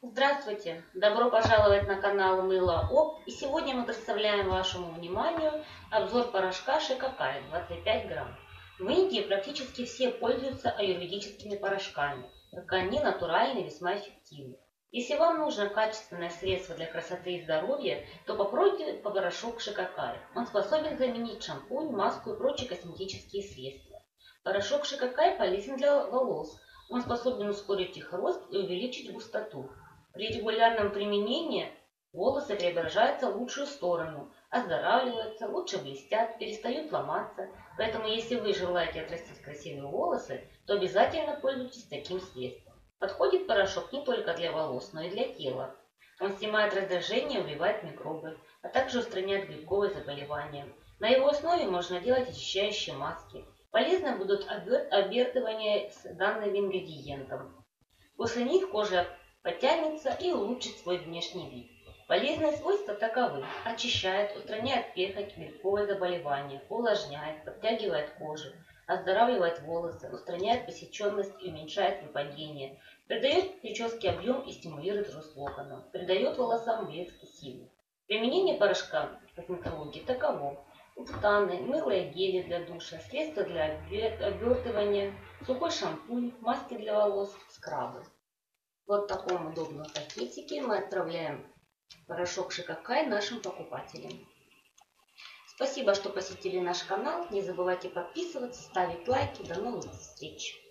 Здравствуйте! Добро пожаловать на канал Мыло ОП. И сегодня мы представляем вашему вниманию обзор порошка Шикакай 25 грамм. В Индии практически все пользуются аюрведическими порошками, так они натуральны и весьма эффективны. Если вам нужно качественное средство для красоты и здоровья, то попробуйте порошок Шикакай. Он способен заменить шампунь, маску и прочие косметические средства. Порошок Шикакай полезен для волос. Он способен ускорить их рост и увеличить густоту. При регулярном применении волосы преображаются в лучшую сторону, оздоравливаются, лучше блестят, перестают ломаться. Поэтому если вы желаете отрастить красивые волосы, то обязательно пользуйтесь таким средством. Подходит порошок не только для волос, но и для тела. Он снимает раздражение, убивает микробы, а также устраняет грибковые заболевания. На его основе можно делать очищающие маски. Полезны будут обертывания с данным ингредиентом. После них кожа подтянется и улучшит свой внешний вид. Полезные свойства таковы. Очищает, устраняет перхоть, грибковые заболевания, увлажняет, подтягивает кожу, оздоравливает волосы, устраняет посеченность и уменьшает выпадение, придает прическе объем и стимулирует рост локонов, придает волосам блеск и силу. Применение порошка в косметологии таково. Мыло гели для душа, средства для обертывания, сухой шампунь, маски для волос, скрабы. Вот в таком удобном пакетике мы отправляем порошок Шикакай нашим покупателям. Спасибо, что посетили наш канал. Не забывайте подписываться, ставить лайки. До новых встреч!